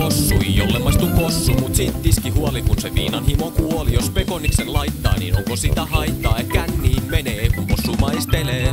possui, jolle maistuu possu, mut sit tiski huoli, kun se viinan himo kuoli. Jos pekoniksen laittaa, niin onko sitä haittaa? Et känniin menee, kun possu maistelee.